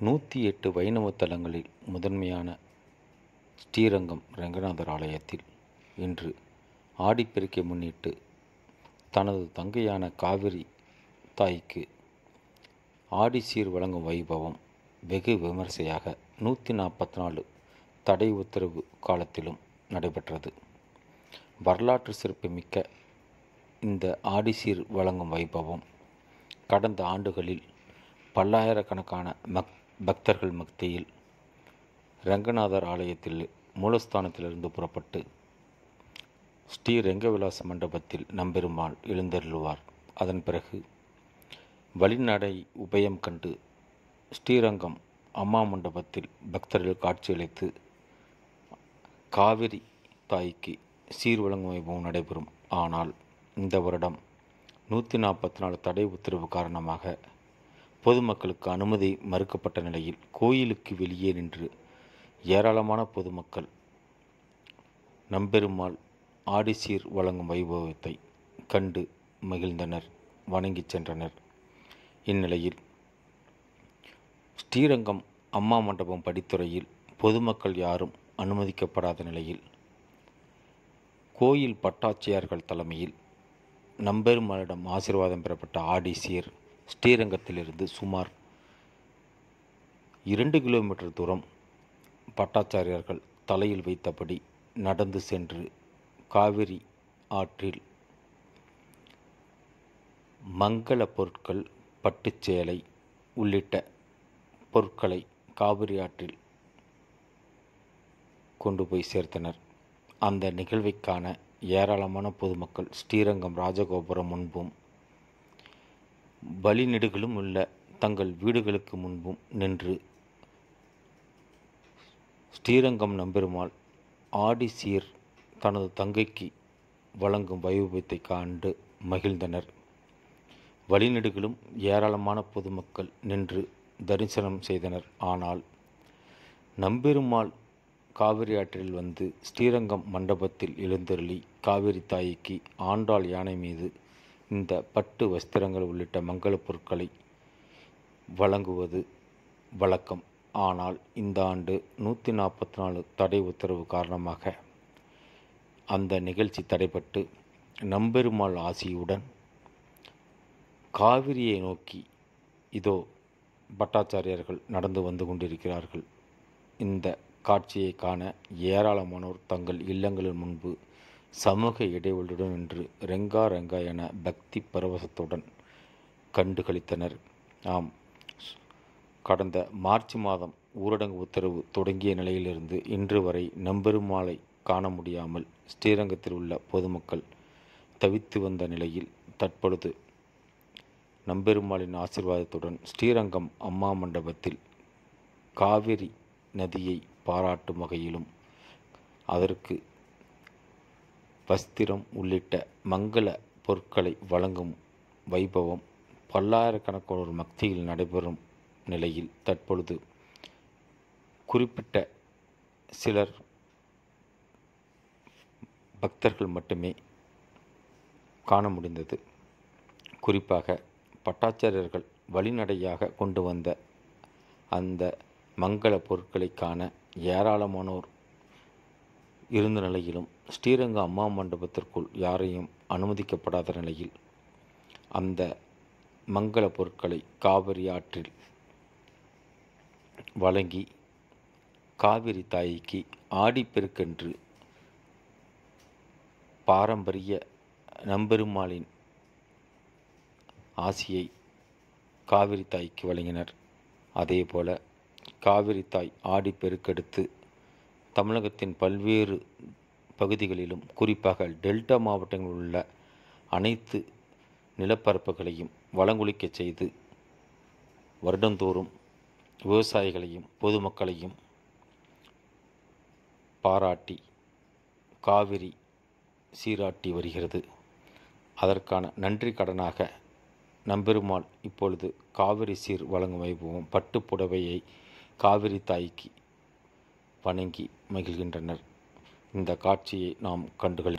நூற்றி எட்டு வைணவ தலங்களில் முதன்மையான ஸ்ரீரங்கம் ரெங்கநாதர் ஆலயத்தில் இன்று ஆடிப்பெருக்கை முன்னிட்டு தனது தங்கையான காவிரி தாய்க்கு ஆடிசீர் வழங்கும் வைபவம் வெகு விமர்சையாக நூற்றி நாற்பத்தி நாலு தடை உத்தரவு காலத்திலும் நடைபெற்றது. வரலாற்று சிறப்புமிக்க இந்த ஆடிசீர் வழங்கும் வைபவம் கடந்த ஆண்டுகளில் பல்லாயிரக்கணக்கான மக் பக்தர்கள் மத்தியில் ரங்கநாதர் ஆலயத்தில் மூலஸ்தானத்திலிருந்து புறப்பட்டு ஸ்ரீ ரெங்கவிலாச மண்டபத்தில் நம்பெருமாள் எழுந்தருள்வார். அதன் பிறகு வழிநடை உபயம் கண்டு ஸ்ரீரங்கம் அம்மா மண்டபத்தில் பக்தர்கள் காட்சியளித்து காவிரி தாய்க்கு சீர் வழங்கும் வைபவம் நடைபெறும். ஆனால் இந்த வருடம் நூற்றி நாற்பத்தி நாலு தடை உத்தரவு காரணமாக பொதுமக்களுக்கு அனுமதி மறுக்கப்பட்ட நிலையில் கோயிலுக்கு வெளியே நின்று ஏராளமான பொதுமக்கள் நம்பெருமாள் ஆடிசீர் வழங்கும் வைபவத்தை கண்டு மகிழ்ந்தனர் வணங்கிச் சென்றனர். இந்நிலையில் ஸ்ரீரங்கம் அம்மா மண்டபம் படித்துறையில் பொதுமக்கள் யாரும் அனுமதிக்கப்படாத நிலையில் கோயில் பட்டாட்சியார்கள் தலைமையில் நம்பெருமாளிடம் ஆசீர்வாதம் பெறப்பட்ட ஆடிசீர் ஸ்ரீரங்கத்திலிருந்து சுமார் இரண்டு கிலோமீட்டர் தூரம் பட்டாச்சாரியார்கள் தலையில் வைத்தபடி நடந்து சென்று காவிரி ஆற்றில் மங்கள பொருட்கள் பட்டுச்சேலை உள்ளிட்ட பொருட்களை காவிரி ஆற்றில் கொண்டு போய் சேர்த்தனர். அந்த நிகழ்வைக்கான ஏராளமான பொதுமக்கள் ஸ்ரீரங்கம் ராஜகோபுரம் முன்பும் பலிநெடுகளும் உள்ள தங்கள் வீடுகளுக்கு முன்பும் நின்று ஸ்ரீரங்கம் நம்பெருமாள் ஆடிசீர் தனது தங்கைக்கு வழங்கும் வைபவத்தை காண்டு மகிழ்ந்தனர். வழிநெடுகளும் ஏராளமான பொதுமக்கள் நின்று தரிசனம் செய்தனர். ஆனால் நம்பெருமாள் காவிரி ஆற்றில் வந்து ஸ்ரீரங்கம் மண்டபத்தில் எழுந்தருளி காவிரி தாய்க்கு ஆண்டாள் யானை மீது இந்த பட்டு வஸ்திரங்கள் உள்ளிட்ட மங்களப் பொருட்களை வழங்குவது வழக்கம். ஆனால் இந்த ஆண்டு நூற்றி நாற்பத்தி நாலு தடை உத்தரவு காரணமாக அந்த நிகழ்ச்சி தடைப்பட்டு நம்பெருமாள் ஆசியுடன் காவிரியை நோக்கி இதோ பட்டாச்சாரியர்கள் நடந்து வந்து கொண்டிருக்கிறார்கள். இந்த காட்சியை காண ஏராளமானோர் தங்கள் இல்லங்களின் முன்பு சமூக இடைவெளியுடன் நின்று ரெங்கா ரெங்கா என பக்தி பரவசத்துடன் கண்டுகளித்தனர் ஆம் கடந்த மார்ச் மாதம் ஊரடங்கு உத்தரவு தொடங்கிய நிலையிலிருந்து இன்று வரை நம்பெருமாளை காண முடியாமல் ஸ்ரீரங்கத்தில் உள்ள பொதுமக்கள் தவித்து வந்த நிலையில் தற்பொழுது நம்பெருமாளின் ஆசிர்வாதத்துடன் ஸ்ரீரங்கம் அம்மா மண்டபத்தில் காவிரி நதியை பாராட்டும் வகையிலும் அதற்கு வஸ்திரம் உள்ளிட்ட மங்கள பொருட்களை வழங்கும் வைபவம் பல்லாயிரக்கணக்கானோர் மத்தியில் நடைபெறும் நிலையில் தற்பொழுது குறிப்பிட்ட சிலர் பக்தர்கள் மட்டுமே காண முடிந்தது. குறிப்பாக பட்டாச்சாரியர்கள் வழிநடையாக கொண்டு வந்த அந்த மங்கள பொருட்களை காண ஏராளமானோர் இருந்த நிலையிலும் ஸ்ரீரங்க அம்மா மண்டபத்திற்குள் யாரையும் அனுமதிக்கப்படாத நிலையில் அந்த மங்கள பொருட்களை காவிரி ஆற்றில் வழங்கி காவிரி தாய்க்கு ஆடிப்பெருக்கென்று பாரம்பரிய நம்பெருமாளின் ஆசியை காவிரி தாய்க்கு வழங்கினர். அதேபோல காவிரி தாய் ஆடி பெருக்கெடுத்து தமிழகத்தின் பல்வேறு பகுதிகளிலும் குறிப்பாக டெல்டா மாவட்டங்களில் உள்ள அனைத்து நிலப்பரப்புகளையும் வளங்குளிக்க செய்து வருடந்தோறும் விவசாயிகளையும் பொதுமக்களையும் பாராட்டி காவிரி சீராட்டி வருகிறது. அதற்கான நன்றி கடனாக நம்பெருமாள் இப்பொழுது காவிரி சீர் வழங்கும் வைபவம் பட்டு புடவையை காவிரி தாய்க்கு வணங்கி மகிழ்கின்றனர். இந்த காட்சியை நாம் கண்டுகள்